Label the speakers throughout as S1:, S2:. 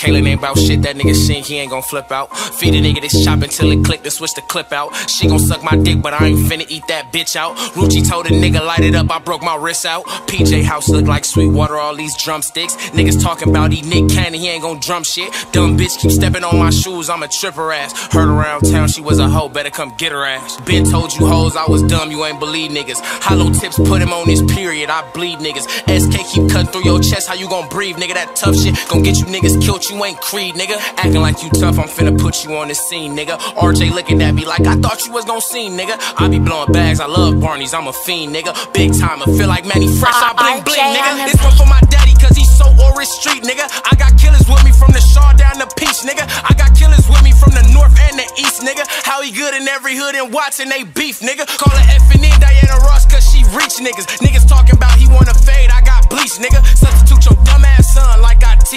S1: Kaylin ain't about shit, that nigga seen he ain't gon' flip out. Feed a nigga this chop until it click, then switch the clip out. She gon' suck my dick, but I ain't finna eat that bitch out. Ruchi told a nigga light it up, I broke my wrist out. PJ House look like sweet water, all these drumsticks. Niggas talking about he Nick Cannon, he ain't gon' drum shit. Dumb bitch keep stepping on my shoes, I'm a tripper ass. Heard around town she was a hoe, better come get her ass. Been told you hoes I was dumb, you ain't believe niggas. Hollow tips put him on his period, I bleed niggas. SK keep cutting through your chest, how you gon' breathe, nigga? That tough shit gon' get you niggas killed, you ain't Creed, nigga. Acting like you tough, I'm finna put you on the scene, nigga. RJ looking at me like I thought you was gon' see, nigga. I be blowing bags, I love Barney's, I'm a fiend, nigga. Big time, I feel like Mannie Fresh, I bling bling, nigga. This one for my daddy, cause he's so Orange Street, nigga. I got killers with me from the Shaw down to Peach, nigga. I got killers with me from the north and the east, nigga. How he good in every hood and watching they beef, nigga. Call her F and N Diana Ross, cause she reach niggas. Niggas talking about he wanna fade, I got bleach, nigga. Substitute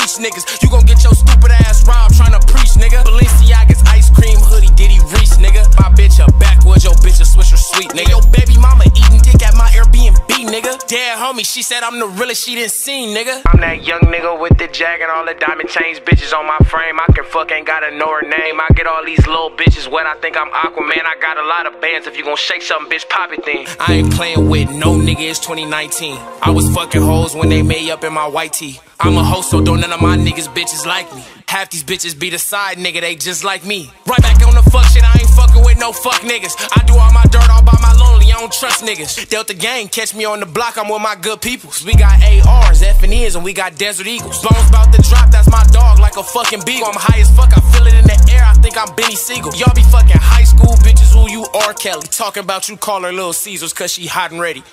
S1: niggas. You gon' get your stupid homie, she said I'm the realest she didn't see, nigga. I'm that young nigga with the jag and all the diamond chains, bitches on my frame. I can fuck, ain't gotta know her name. I get all these little bitches wet, I think I'm Aquaman. I got a lot of bands. If you gon' shake something, bitch, pop it then. I ain't playing with no nigga, it's 2019. I was fucking hoes when they made up in my white tee. I'm a host, so don't none of my niggas bitches like me. Half these bitches be the side nigga, they just like me. Right back on the fuck shit, I ain't with no fuck niggas. I do all my dirt all by my lonely, I don't trust niggas. Delta gang, catch me on the block, I'm with my good peoples. We got ARs, F and E's, and we got Desert Eagles. Bones about to drop, that's my dog, like a fucking beagle. I'm high as fuck, I feel it in the air, I think I'm Benny Siegel. Y'all be fucking high school bitches, who you are, Kelly. Talking about you call her Little Caesars, cause she hot and ready.